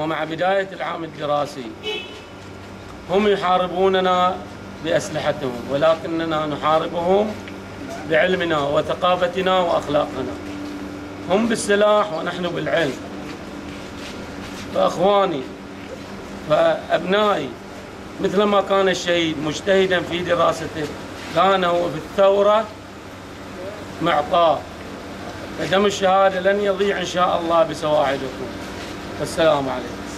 ومع بداية العام الدراسي هم يحاربوننا بأسلحتهم ولكننا نحاربهم بعلمنا وثقافتنا وأخلاقنا. هم بالسلاح ونحن بالعلم. فأخواني فأبنائي مثل ما كان الشهيد مجتهدا في دراسته كان هو في الثورة معطاء. فدم الشهادة لن يضيع إن شاء الله بسواعدكم. والسلام عليكم.